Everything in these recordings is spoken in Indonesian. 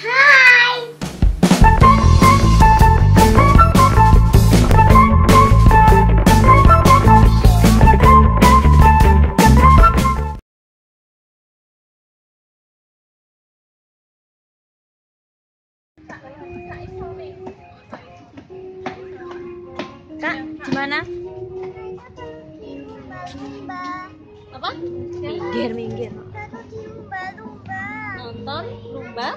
Hai. Kak, gimana? Apa? Minggir, minggir. Nonton lumba?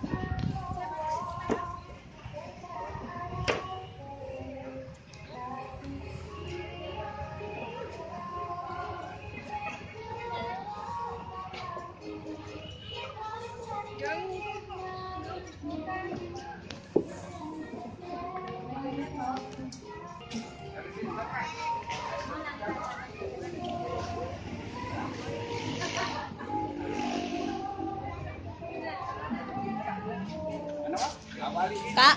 Kak.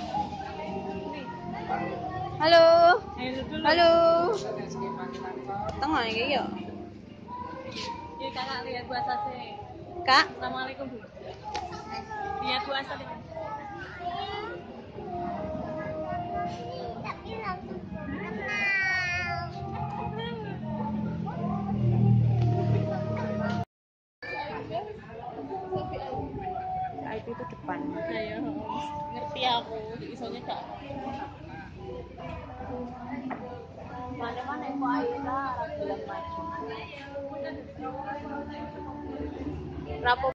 Halo. Halo. Tengah iki yo. Iya kakak lihat puasa sih. Kak, Assalamualaikum bu. Lihat puasa deh. Tapi langsung kenal. IP itu depan. Ayo, ngerti aku isonya gak mana mana kok yang kuaira rapi lemah rapi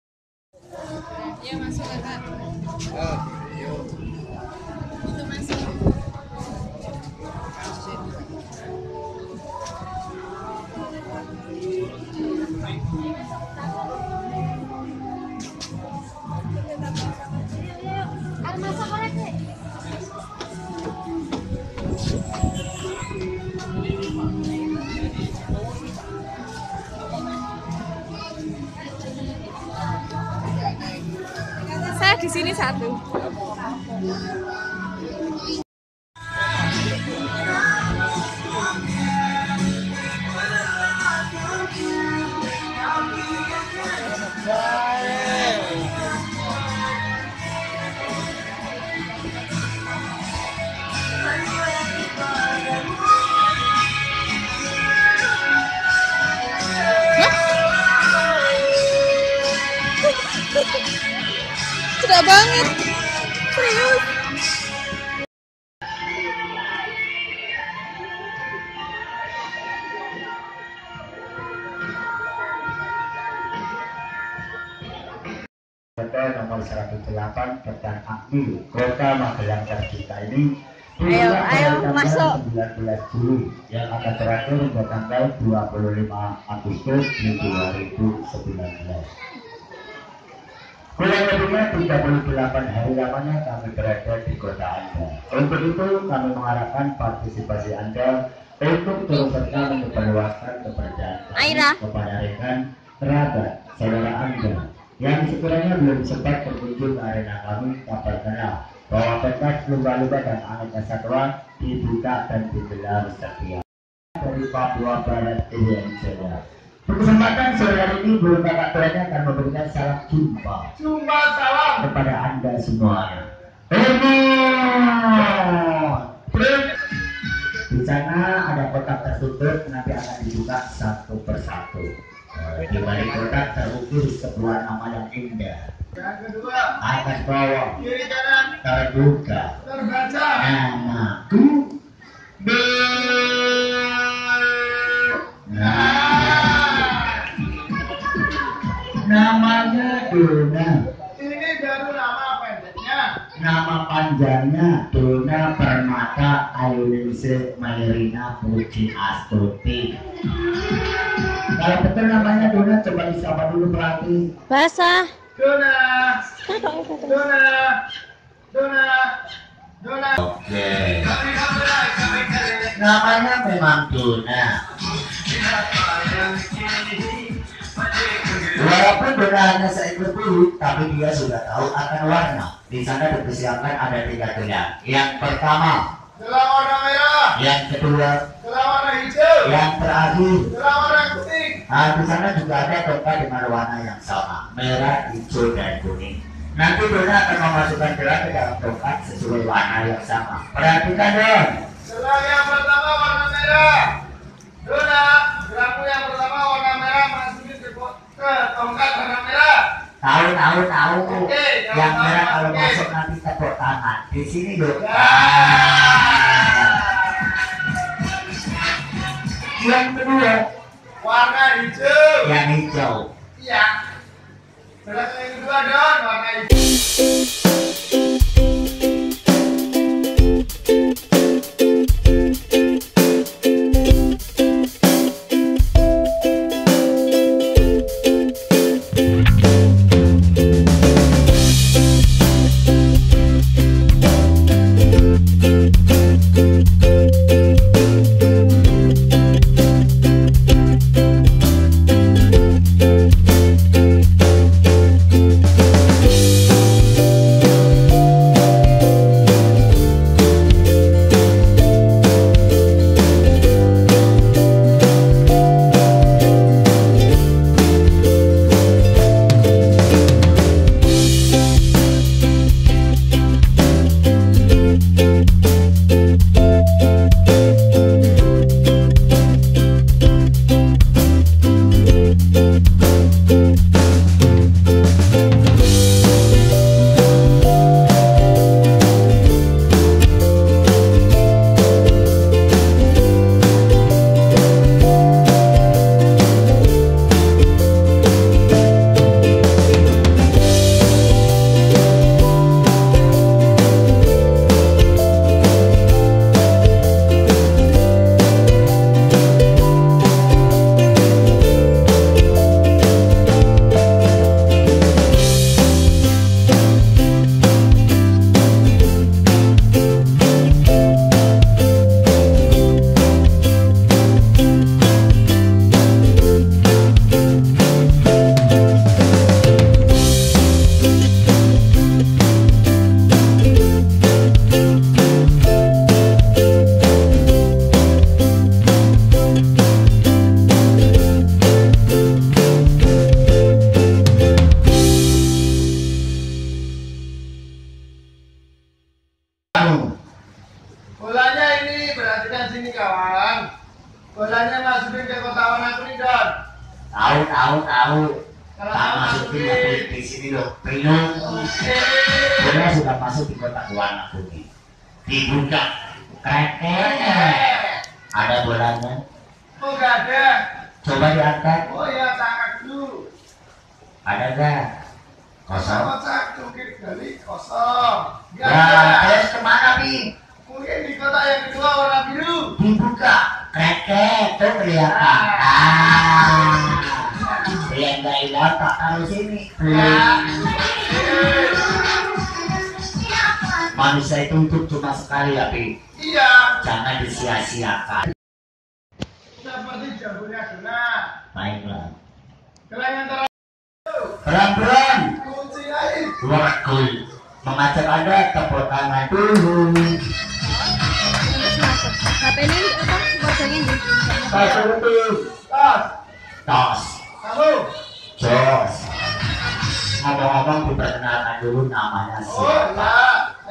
Kota nomor 108 Ketan Akmi, Kota Magelang Tercipta ini Ayo, ayo, masuk. tanggal 19 Juli yang akan terakhir pada tanggal 25 Agustus di 2019. Kurang lebihnya 38 hari lamanya kami berada di kota Anda. Untuk itu kami mengharapkan partisipasi Anda untuk terus serta menyebarluaskan kami Aira. kepada rekan, kerabat, saudara Anda yang sekiranya belum sempat berkunjung ke arena kami dapat kenal bahwa pentas lumba-lumba dan aneka satwa dibuka dan digelar setiap dari Papua Barat Indonesia. Berkesempatan sore hari ini belum kakak tuanya akan memberikan salam jumpa. Jumpa salam kepada anda semuanya. Di sana ada kotak tertutup nanti akan dibuka satu persatu. Di balik kotak terukir sebuah nama yang indah. Atas bawah terbuka namaku Nah, namanya Dona. Ini baru nama pendeknya. Nama panjangnya Dona Permata Ayuningsih Mairina Puji Astuti. Kalau betul namanya Dona coba disapa dulu pelatih. Basah. Dona. Dona. Dona. Dona. Oke. Namanya memang Dona. Walaupun Dona hanya seekor bulu, tapi dia sudah tahu akan warna. Di sana dipersiapkan ada tiga gelang. Yang pertama, Gelang warna merah. yang kedua, Hijau. yang terakhir. Kuning. Nah, di sana juga ada tongkat dengan warna yang sama, merah, hijau, dan kuning. Nanti Dona akan memasukkan gelang ke dalam tongkat sesuai warna yang sama. Perhatikan Don. Gelang yang pertama warna merah. Dona, gelangmu yang pertama warna merah masukin ke, ke tongkat warna merah. Tahu, tahu, tahu. Oke, Yang tahu, merah kalau oke. masuk nanti tepuk tangan. Di sini yuk. Ya. Yang kedua, Warna hijau. yang hijau. Iya. Yang kedua Don, warna hijau. Bolanya ini perhatikan sini kawan. Bolanya masukin ke kotak warna kuning Don. Tahu, tahu, tahu. Kalau Tak masukin masukin. tapi di sini loh. Bingung. Bola sudah masuk di kotak warna kuning. Dibuka. Krekek. Ada bolanya. Oh nggak ada. Coba diangkat. Oh ya tangkap dulu. Ada nggak? Kosong. Kotak mungkin kali kosong. Ya, Tak taruh sini. Ya. Manusia itu hidup cuma sekali ya pi. Iya. Jangan disia-siakan. Seperti jagonya Dona. Baiklah. Terakhir. Pelan-pelan. Kunci lain. Waktu mengajak anda tepuk tangan dulu. HP ini apa? Di. Satu itu Tas. tos, Kamu. Jos. Ngomong-ngomong diperkenalkan dulu namanya Oh siapa? ya.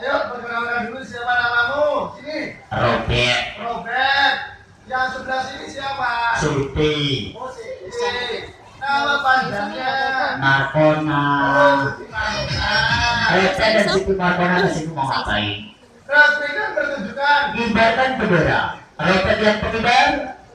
Ayo perkenalkan dulu siapa namamu. Sini. Robert, Robert. Yang sebelah sini siapa? Suti, Oh Siti. Nama panjangnya. Markona. Oh Siti. Ayo saya dan Siti Markona ke sini mau ngapain? Resmi kan bertunjukan. Gibarkan bendera. Robert yang pengibar,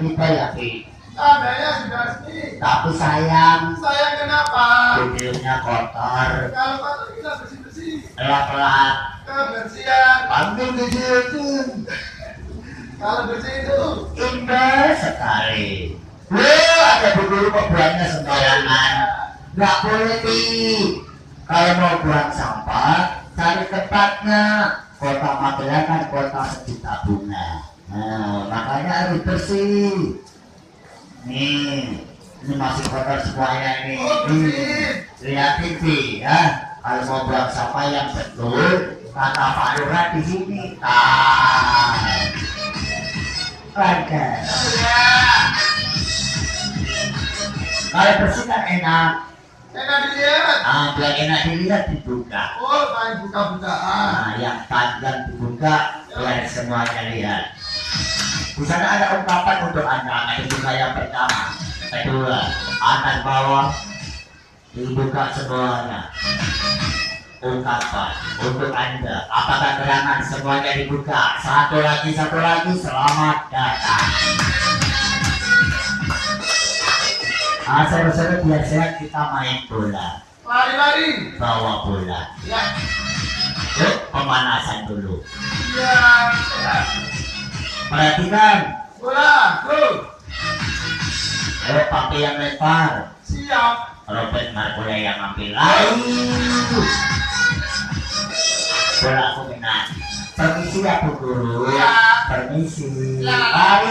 berkita ya, Pi. Tandanya sudah resmi. Tapi sayang, Sayang kenapa? videonya kotor. Kalau kotor kita bersih-bersih. Lap-lap. Kebersihan. Panggil ke situ. Kalau bersih itu Indah sekali. Wah, ada guru kok buangnya sembarangan. Nggak boleh, Pi. Kalau mau buang sampah, cari tempatnya. Kota Magelang kan kota sejuta bunga. Nah, makanya harus bersih. Nih, ini masih kotor semuanya. Oh, Nih, bersih. lihat TV ya. Kalau mau buang sampah yang betul, kata Pak Lurah di sini. Ah. Kalau bersih kan enak. Enak dilihat. Ah, biar enak dilihat dibuka. Oh, main buka-bukaan. Nah, yang panjang dibuka biar semuanya lihat. Di sana ada ungkapan untuk anda. Juga yang pertama, kedua, atas bawah dibuka semuanya. Ungkapan untuk anda. Apakah gerangan semuanya dibuka? Satu lagi, satu lagi. Selamat datang. Ah, seru-seru biasanya kita main bola, Lari-lari. bawa bola. Ya. Yuk, pemanasan dulu. Ya. ya. Perhatikan, Bola. Go. Ayo pakai yang lempar. Siap. Robert Marcola yang ambil lari. Bola aku kena. Permisi ya Bu Guru. Ya. Permisi. Ya. Lari.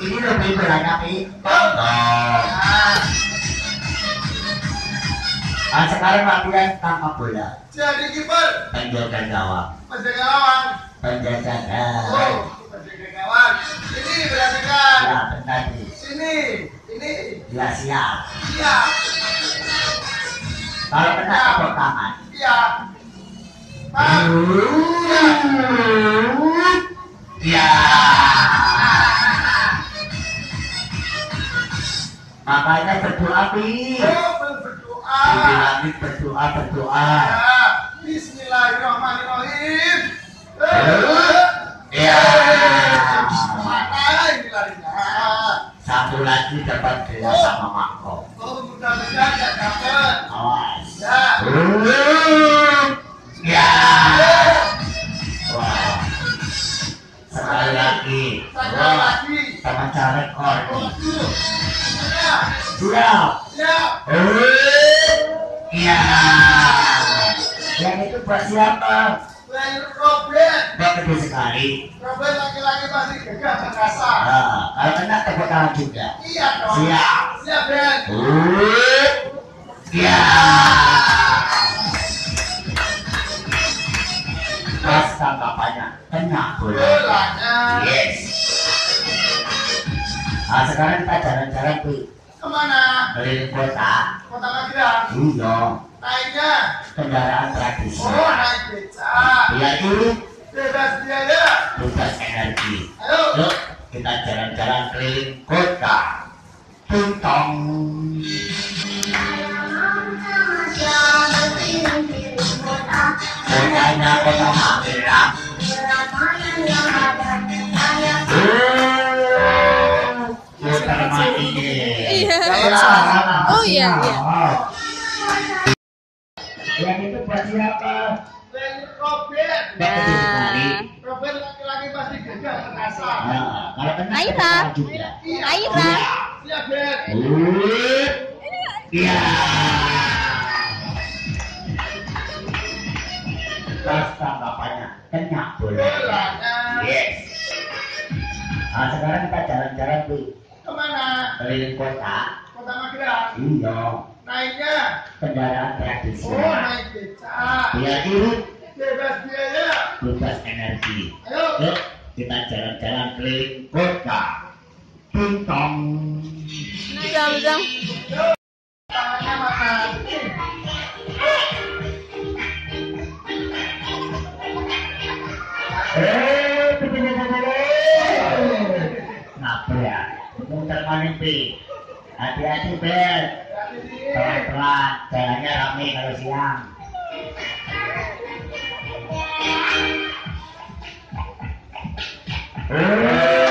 Ini lebih Pi. Tonton. Ah, sekarang latihan tangkap bola. jadi kiper. Penjaga gawang. Penjaga lawan. Penjaga Oh, gawang. penjaga kawan. Ini perhatikan. Ya, bentar nih. Sini. Ini. Ya siap. Siap. Kalau kena tepuk tangan. Pak. Ya. Makanya berdoa pi. Dibilangin berdoa berdoa. Ya. Bismillahirrahmanirrahim. Ya. Satu lagi dapat gelas sama mangkok. Siapa? Lain Robert. Gede sekali. Robert laki-laki pasti gagah perkasa. Nah, kalau kena tepuk tangan juga. Iya dong. Siap. Siap, Ben. Iya. Pas tangkapannya kena bola. Bolanya. Yes. Nah, sekarang kita jalan-jalan Pi. Ke mana? keliling kota. Kota Magelang. Iya. Naiknya. Kendaraan Oh, tradisional. naik beca. Iya ini Bebas biaya. bebas energi. Ayo. Yuk, kita jalan-jalan keliling kota. Tuntong. Kotanya kota Magelang. Oh. Iya. Ya, Oh, iya, iya. Yang itu buat siapa? Lain Robert. Buat gede sekali. Robert laki-laki pasti gagah perkasa. Nah, kalau kena Aira. Iya. Aira. Iya. Pas tangkapannya kena bola. Bolanya. Yes. Nah, sekarang kita jalan-jalan tuh Ke mana? keliling kota. Kota Magelang. Iya. Naiknya. Kendaraan Oh, tradisional. naik beca. Biar irit, Bebas biaya. bebas energi. Ayo. Yuk, kita jalan-jalan keliling kota. Tuntong. Jam jam. Tangannya mana? Eh, Nabrak. Muter maning pi. Hati-hati Ben. Pelan-pelan. Jalannya rame kalau siang. É.